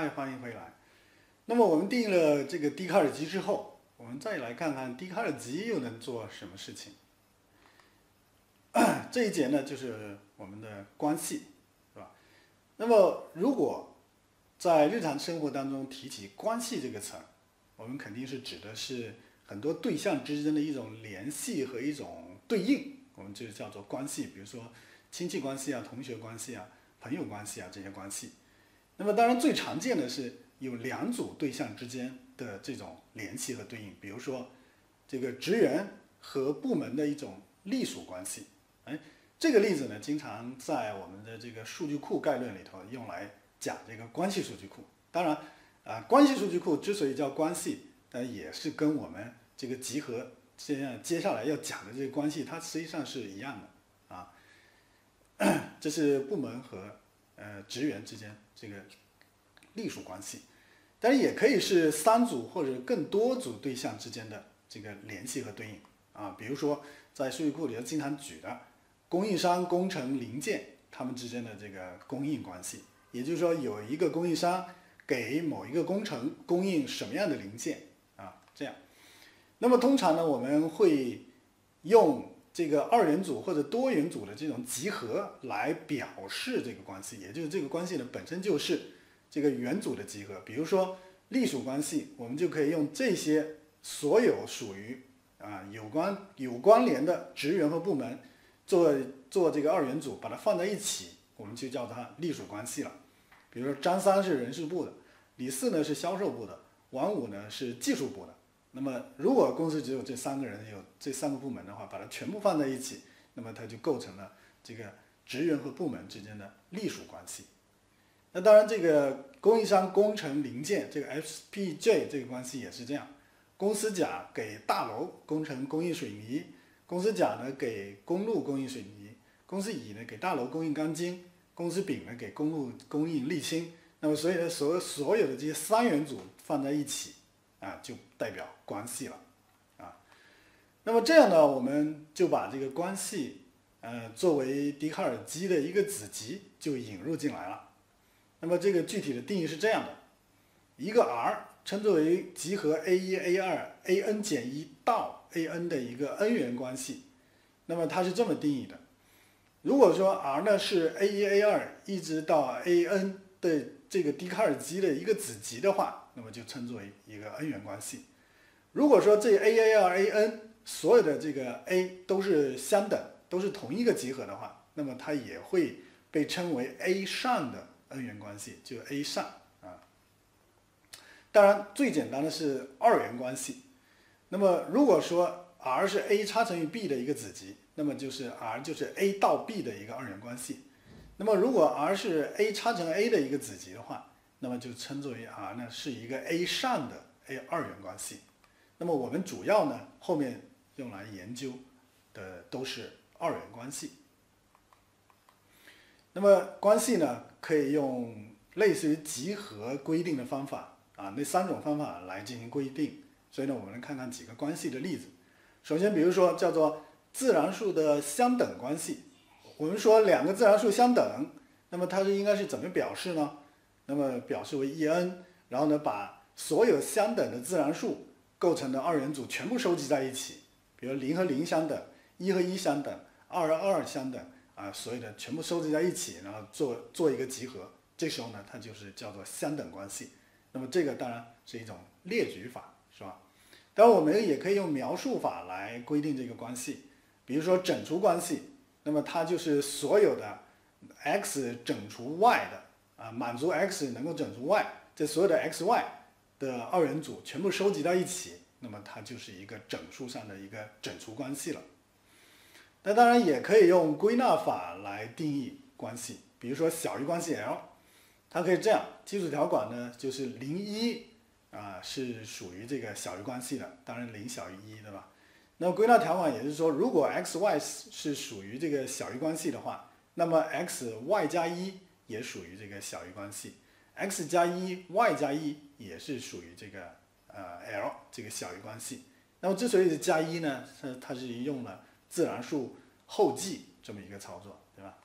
嗨，欢迎回来。那么我们定义了这个笛卡尔集之后，我们再来看看笛卡尔集又能做什么事情。这一节呢，就是我们的关系，是吧？那么如果在日常生活当中提起关系这个词儿，我们肯定是指的是很多对象之间的一种联系和一种对应，我们就叫做关系。比如说亲戚关系啊、同学关系啊、朋友关系啊这些关系。那么当然最常见的是有两组对象之间的这种联系和对应，比如说这个职员和部门的一种隶属关系。哎，这个例子呢，经常在我们的这个数据库概论里头用来讲这个关系数据库。当然，啊，关系数据库之所以叫关系，呃，也是跟我们这个集合这样接下来要讲的这个关系，它实际上是一样的啊。这是部门和呃职员之间这个隶属关系，当然也可以是三组或者更多组对象之间的这个联系和对应啊。比如说在数据库里头经常举的供应商、工程零件他们之间的这个供应关系，也就是说有一个供应商给某一个工程供应什么样的零件啊，这样。那么通常呢，我们会用这个二元组或者多元组的这种集合来表示这个关系，也就是这个关系呢本身就是这个元组的集合。比如说隶属关系，我们就可以用这些所有属于啊有关有关联的职员和部门做做这个二元组，把它放在一起，我们就叫它隶属关系了。比如说张三是人事部的，李四呢是销售部的，王五呢是技术部的。那么，如果公司只有这三个人，有这三个部门的话，把它全部放在一起，那么它就构成了这个职员和部门之间的隶属关系。那当然，这个供应商工程零件这个 SPJ 这个关系也是这样。公司甲给大楼工程供应水泥，公司甲呢给公路供应水泥，公司乙呢给大楼供应钢筋，公司丙呢给公路供应沥青。那么，所以呢，所所有的这些三元组放在一起。啊，就代表关系了，啊，那么这样呢，我们就把这个关系，呃，作为笛卡尔基的一个子集就引入进来了。那么这个具体的定义是这样的：一个 R 称作为集合 a 一 a 二 a n 减一到 a n 的一个 n 元关系。那么它是这么定义的：如果说 R 呢是 a 一 a 二一直到 a n 的这个笛卡尔基的一个子集的话。那么就称作为一个 n 元关系。如果说这 a a 二 a n 所有的这个 a 都是相等，都是同一个集合的话，那么它也会被称为 a 上的 n 元关系，就 a 上啊。当然，最简单的是二元关系。那么如果说 R 是 a 差乘以 b 的一个子集，那么就是 R 就是 a 到 b 的一个二元关系。那么如果 R 是 a 差乘 a 的一个子集的话，那么就称作为 R 呢是一个 A 上的 A 二元关系。那么我们主要呢后面用来研究的都是二元关系。那么关系呢可以用类似于集合规定的方法啊，那三种方法来进行规定。所以呢，我们来看看几个关系的例子。首先，比如说叫做自然数的相等关系。我们说两个自然数相等，那么它是应该是怎么表示呢？那么表示为 e_n，然后呢，把所有相等的自然数构成的二元组全部收集在一起，比如零和零相等，一和一相等，二和二相等，啊，所有的全部收集在一起，然后做做一个集合，这时候呢，它就是叫做相等关系。那么这个当然是一种列举法，是吧？当然我们也可以用描述法来规定这个关系，比如说整除关系，那么它就是所有的 x 整除 y 的。啊，满足 x 能够整除 y，这所有的 x、y 的二元组全部收集到一起，那么它就是一个整数上的一个整除关系了。那当然也可以用归纳法来定义关系，比如说小于关系 L，它可以这样：基础条款呢就是零一啊是属于这个小于关系的，当然零小于一，对吧？那归纳条款也是说，如果 x、y 是属于这个小于关系的话，那么 x、y 加一。也属于这个小于关系，x 加一，y 加一也是属于这个呃 L 这个小于关系。那么之所以是加一呢，它它是用了自然数后继这么一个操作，对吧？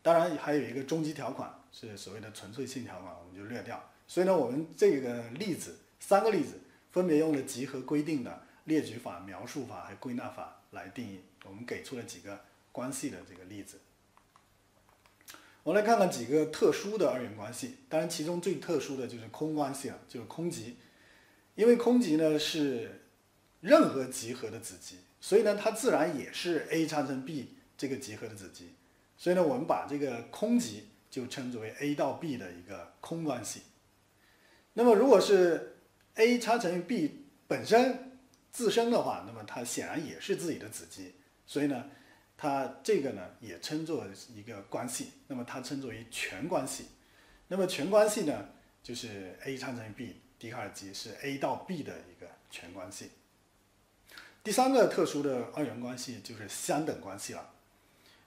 当然还有一个终极条款是所谓的纯粹性条款，我们就略掉。所以呢，我们这个例子三个例子分别用了集合规定的列举法、描述法和归纳法来定义。我们给出了几个关系的这个例子。我们来看看几个特殊的二元关系，当然其中最特殊的就是空关系了，就是空集。因为空集呢是任何集合的子集，所以呢它自然也是 A 长乘 B 这个集合的子集。所以呢我们把这个空集就称之为 A 到 B 的一个空关系。那么如果是 A 差乘于 B 本身自身的话，那么它显然也是自己的子集，所以呢它这个呢也称作一个关系。那么它称作为全关系。那么全关系呢就是 A 差乘于 B。笛卡尔积是 A 到 B 的一个全关系。第三个特殊的二元关系就是相等关系了。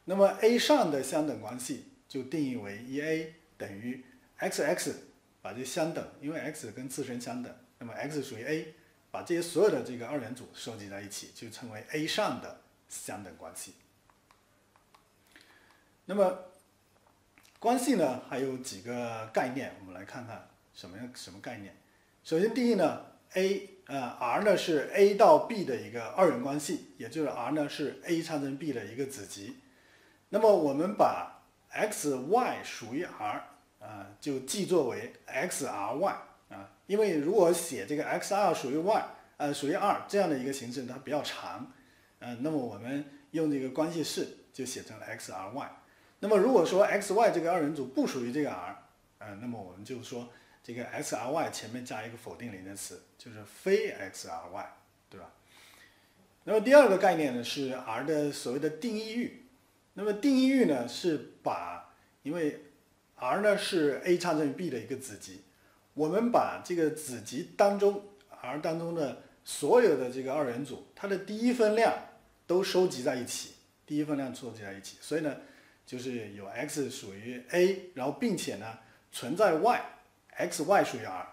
那么 A 上的相等关系就定义为一 A 等于 x x，把这相等，因为 x 跟自身相等，那么 x 属于 A，把这些所有的这个二元组收集在一起，就称为 A 上的相等关系。那么关系呢还有几个概念，我们来看看什么样什么概念。首先，第一呢，A 呃 R 呢是 A 到 B 的一个二元关系，也就是 R 呢是 A 长乘 B 的一个子集。那么我们把 x y 属于 R 啊，就记作为 x R y 啊，因为如果写这个 x R 属于 y 呃属于 R 这样的一个形式，它比较长，嗯，那么我们用这个关系式就写成了 x R y。那么如果说 x y 这个二元组不属于这个 R，呃，那么我们就说。这个 x r y 前面加一个否定零的词，就是非 x r y，对吧？那么第二个概念呢是 R 的所谓的定义域。那么定义域呢是把，因为 R 呢是 A 差乘于 B 的一个子集，我们把这个子集当中 R 当中的所有的这个二元组，它的第一分量都收集在一起，第一分量收集在一起，所以呢就是有 x 属于 A，然后并且呢存在 y。x y 属于 R，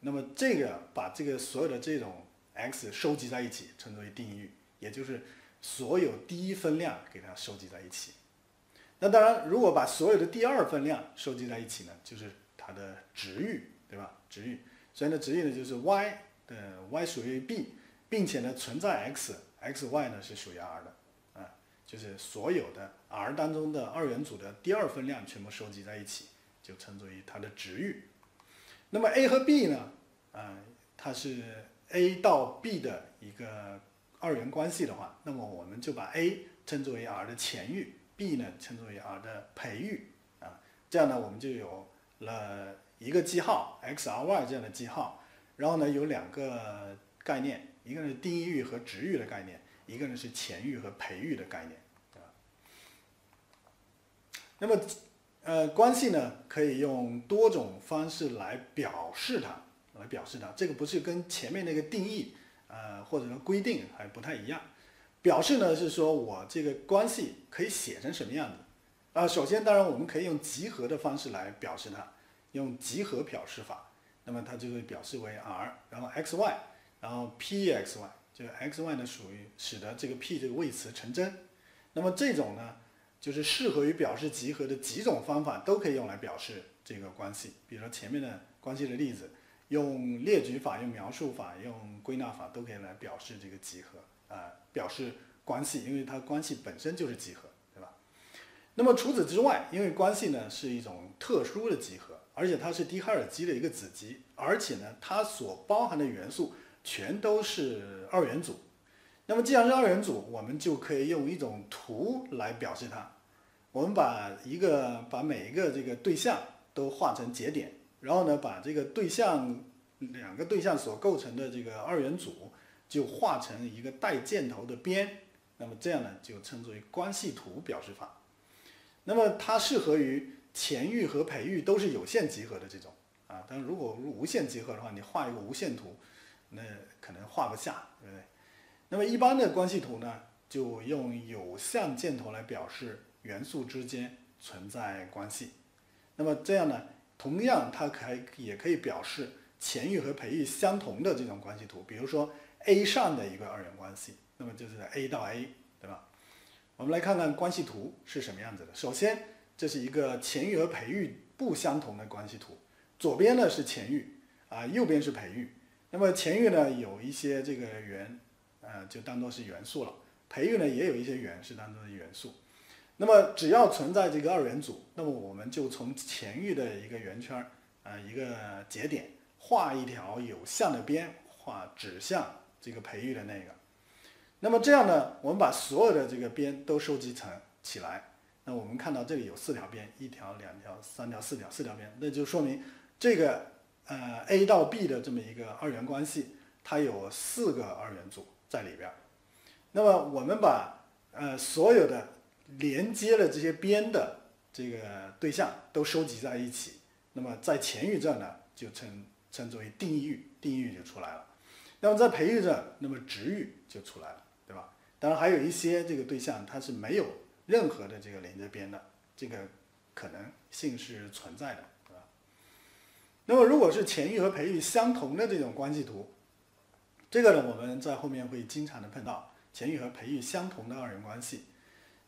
那么这个把这个所有的这种 x 收集在一起，称之为定义域，也就是所有第一分量给它收集在一起。那当然，如果把所有的第二分量收集在一起呢，就是它的值域，对吧？值域，所以呢，值域呢就是 y 的 y 属于 B，并且呢存在 x，x y 呢是属于 R 的，就是所有的 R 当中的二元组的第二分量全部收集在一起，就称作为它的值域。那么 A 和 B 呢？啊，它是 A 到 B 的一个二元关系的话，那么我们就把 A 称作为 R 的前域，B 呢称作为 R 的培域啊，这样呢我们就有了一个记号 x r y 这样的记号，然后呢有两个概念，一个是定义域和值域的概念，一个呢是前域和培域的概念，那么。呃，关系呢可以用多种方式来表示它，来表示它。这个不是跟前面那个定义，呃，或者说规定还不太一样。表示呢是说我这个关系可以写成什么样子？啊，首先当然我们可以用集合的方式来表示它，用集合表示法，那么它就会表示为 R，然后 x y，然后 p x y，就 x y 呢属于使得这个 p 这个位词成真。那么这种呢？就是适合于表示集合的几种方法都可以用来表示这个关系。比如说前面的关系的例子，用列举法、用描述法、用归纳法都可以来表示这个集合啊，表示关系，因为它关系本身就是集合，对吧？那么除此之外，因为关系呢是一种特殊的集合，而且它是笛卡尔集的一个子集，而且呢它所包含的元素全都是二元组。那么既然是二元组，我们就可以用一种图来表示它。我们把一个把每一个这个对象都画成节点，然后呢，把这个对象两个对象所构成的这个二元组就画成一个带箭头的边，那么这样呢就称之为关系图表示法。那么它适合于前域和培育都是有限集合的这种啊，但如果无限集合的话，你画一个无限图，那可能画不下，对不对？那么一般的关系图呢，就用有向箭头来表示。元素之间存在关系，那么这样呢？同样，它还也可以表示前域和培育相同的这种关系图。比如说 A 上的一个二元关系，那么就是 A 到 A，对吧？我们来看看关系图是什么样子的。首先，这是一个前域和培育不相同的关系图，左边呢是前域啊，右边是培育。那么前域呢有一些这个元，呃，就当做是元素了。培育呢也有一些元是当做是元素。那么只要存在这个二元组，那么我们就从前域的一个圆圈啊，一个节点画一条有向的边，画指向这个培育的那个。那么这样呢，我们把所有的这个边都收集成起来。那我们看到这里有四条边，一条、两条、三条、四条，四条边，那就说明这个呃 A 到 B 的这么一个二元关系，它有四个二元组在里边。那么我们把呃所有的连接了这些边的这个对象都收集在一起，那么在前域这呢，就称称之为定义域，定义域就出来了。那么在培育这，那么值域就出来了，对吧？当然还有一些这个对象它是没有任何的这个连接边的，这个可能性是存在的，对吧？那么如果是前域和培育相同的这种关系图，这个呢我们在后面会经常的碰到前域和培育相同的二元关系。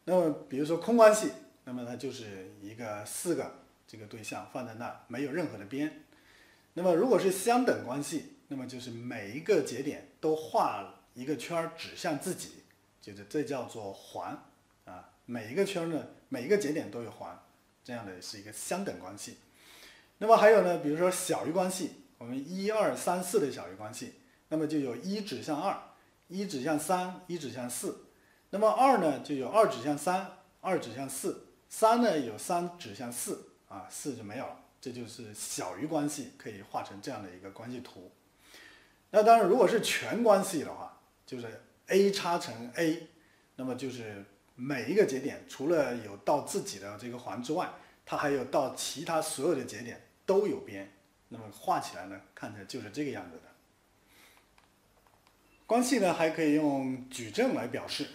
那么，比如说空关系，那么它就是一个四个这个对象放在那，没有任何的边。那么，如果是相等关系，那么就是每一个节点都画一个圈儿指向自己，就是这叫做环啊。每一个圈呢，每一个节点都有环，这样的是一个相等关系。那么还有呢，比如说小于关系，我们一二三四的小于关系，那么就有一指向二，一指向三，一指向四。那么二呢，就有二指向三，二指向四，三呢有三指向四，啊，四就没有了，这就是小于关系，可以画成这样的一个关系图。那当然，如果是全关系的话，就是 A 叉乘 A，那么就是每一个节点除了有到自己的这个环之外，它还有到其他所有的节点都有边，那么画起来呢，看起来就是这个样子的。关系呢还可以用矩阵来表示。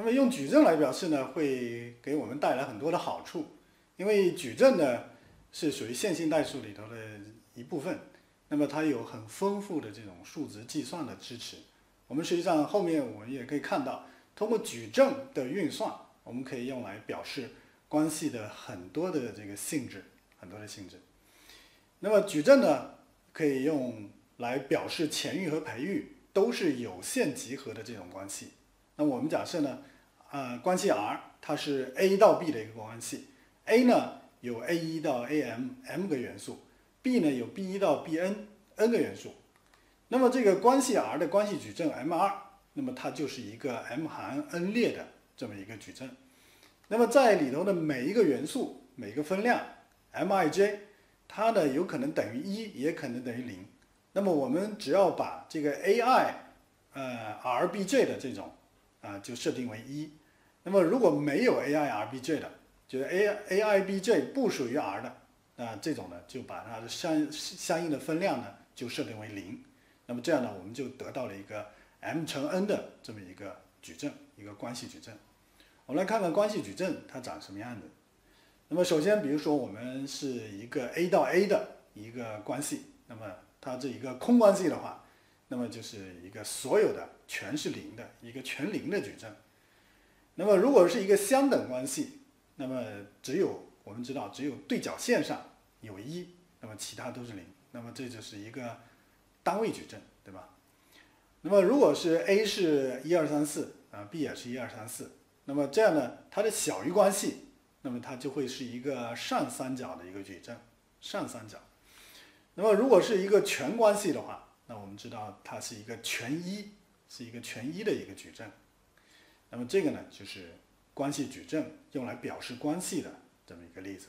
那么用矩阵来表示呢，会给我们带来很多的好处，因为矩阵呢是属于线性代数里头的一部分，那么它有很丰富的这种数值计算的支持。我们实际上后面我们也可以看到，通过矩阵的运算，我们可以用来表示关系的很多的这个性质，很多的性质。那么矩阵呢，可以用来表示前域和培育都是有限集合的这种关系。那我们假设呢，呃，关系 R 它是 A 到 B 的一个关系，A 呢有 A 一到 A m m 个元素，B 呢有 B 一到 B n n 个元素，那么这个关系 R 的关系矩阵 M 二那么它就是一个 M 含 n 列的这么一个矩阵，那么在里头的每一个元素每个分量 Mij，它呢有可能等于一，也可能等于零，那么我们只要把这个 Ai，呃 Rbj 的这种啊，就设定为一。那么如果没有 A I R B J 的，就是 A A I B J 不属于 R 的，那这种呢，就把它的相相应的分量呢，就设定为零。那么这样呢，我们就得到了一个 M 乘 N 的这么一个矩阵，一个关系矩阵。我们来看看关系矩阵它长什么样子。那么首先，比如说我们是一个 A 到 A 的一个关系，那么它这一个空关系的话。那么就是一个所有的全是零的一个全零的矩阵。那么如果是一个相等关系，那么只有我们知道只有对角线上有一，那么其他都是零。那么这就是一个单位矩阵，对吧？那么如果是 A 是一二三四啊，B 也是一二三四，那么这样呢，它的小于关系，那么它就会是一个上三角的一个矩阵，上三角。那么如果是一个全关系的话，那我们知道它是一个全一，是一个全一的一个矩阵。那么这个呢，就是关系矩阵用来表示关系的这么一个例子。